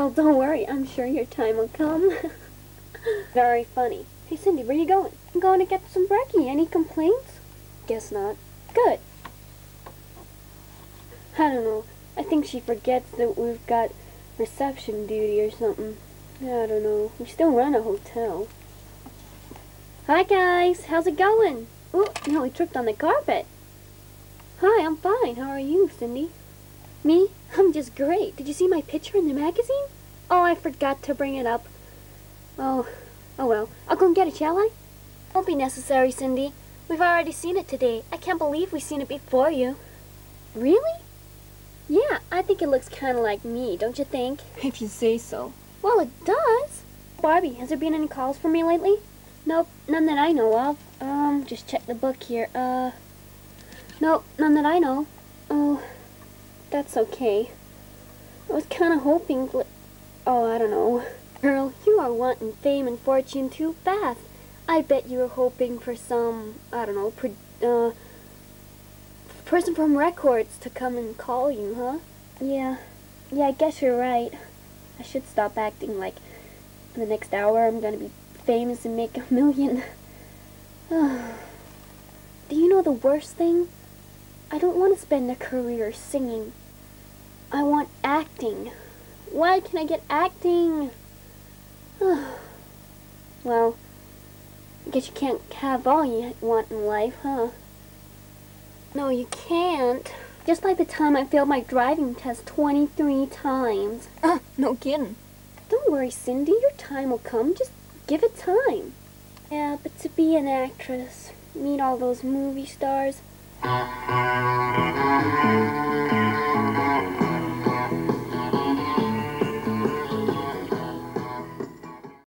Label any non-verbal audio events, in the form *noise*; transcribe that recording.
Well, don't worry. I'm sure your time will come. *laughs* Very funny. Hey, Cindy, where you going? I'm going to get some brekkie. Any complaints? Guess not. Good. I don't know. I think she forgets that we've got reception duty or something. Yeah, I don't know. We still run a hotel. Hi, guys. How's it going? Oh, nearly tripped on the carpet. Hi, I'm fine. How are you, Cindy? Me? I'm just great. Did you see my picture in the magazine? Oh, I forgot to bring it up. Oh, oh well. I'll go and get it, shall I? Won't be necessary, Cindy. We've already seen it today. I can't believe we've seen it before you. Really? Yeah, I think it looks kind of like me, don't you think? *laughs* If you say so. Well, it does. Barbie, has there been any calls for me lately? Nope, none that I know of. Um, just check the book here. Uh, nope, none that I know. Oh, that's okay. I was kind of hoping, oh, I don't know. Girl, you are wanting fame and fortune too fast. I bet you were hoping for some, I don't know, uh, person from records to come and call you, huh? Yeah, yeah, I guess you're right. I should stop acting like in the next hour I'm gonna be famous and make a million. *sighs* *sighs* Do you know the worst thing? I don't want to spend a career singing. I want acting. Why can I get acting? *sighs* well, I guess you can't have all you want in life, huh? No, you can't. Just like the time I failed my driving test 23 times. Ah, *clears throat* no kidding. Don't worry, Cindy. Your time will come. Just give it time. Yeah, but to be an actress, meet all those movie stars. Thank you.